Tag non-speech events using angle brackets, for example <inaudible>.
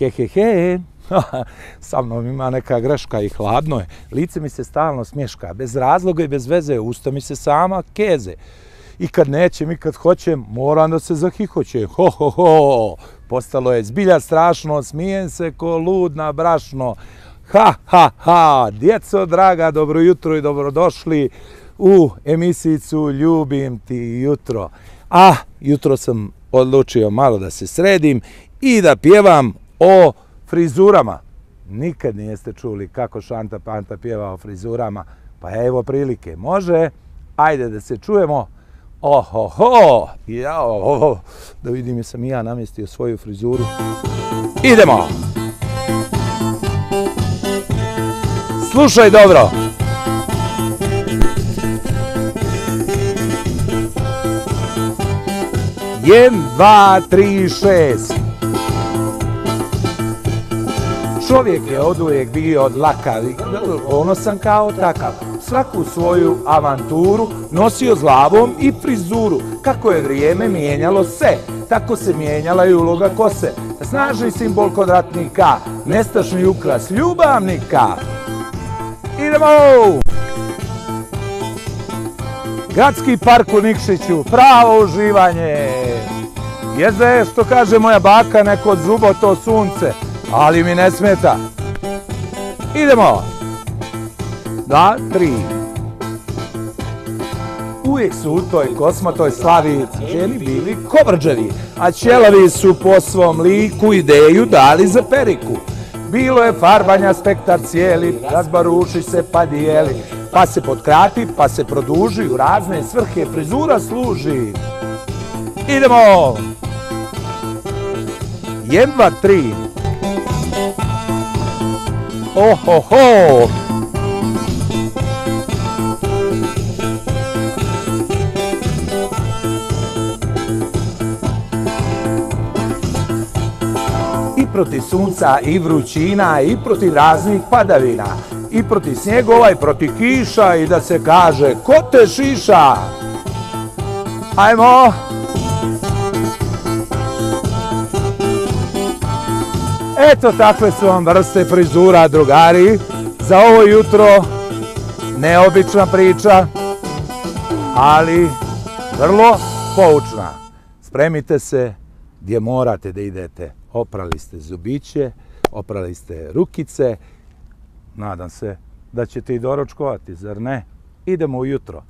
He, he, he. <laughs> Sa mnom ima neka greška i hladno je. Lice mi se stalno smješka, bez razloga i bez veze, usta mi se sama keze. I kad nećem i kad hoćem, moram da se zahihoćem. Ho, ho, ho, postalo je zbilja strašno, smijem se ko lud na brašno. Ha, ha, ha, djeco draga, dobro jutro i dobrodošli u emisijicu Ljubim ti jutro. A, jutro sam odlučio malo da se sredim i da pjevam o frizurama. Nikad nijeste čuli kako Šanta Panta pjeva o frizurama, pa evo prilike. Može? Ajde da se čujemo. Ohoho, jao, da vidim je sam i ja namjestio svoju frizuru. Idemo! Slušaj dobro! Jem, dva, tri, šest. Čovjek je od uvijek bio od lakavi, ponosan kao takav. Svaku svoju avanturu nosio s glavom i frizuru. Kako je vrijeme mijenjalo se, tako se mijenjala i uloga kose. Snažni simbol kod ratnika, nestašni ukras ljubavnika. Idemo! Gradski park u Nikšiću, pravo uživanje. Jezde, što kaže moja baka, neko zubo to sunce, ali mi ne smeta. Idemo. Dva, tri. Uvijek su u toj kosmatoj slavi ženi bili kovrđevi, a ćelavi su po svom liku ideju dali za periku. Bilo je farbanja spektar cijeli, razbaruši se pa dijeli, pa se potkrati, pa se produži, u razne svrhe frizura služi. Idemo! Jedna, tri. Ohoho! I protiv sunca, i vrućina, i protiv raznih padavina, i protiv snjegova, i protiv kiša, i da se kaže, ko te šiša? Ajmo! Eto takve su vam vrste frizura, drugari. Za ovo jutro neobična priča, ali vrlo poučna. Spremite se gdje morate da idete. Oprali ste zubiće, oprali ste rukice. Nadam se da ćete i doručkovati, zar ne? Idemo ujutro.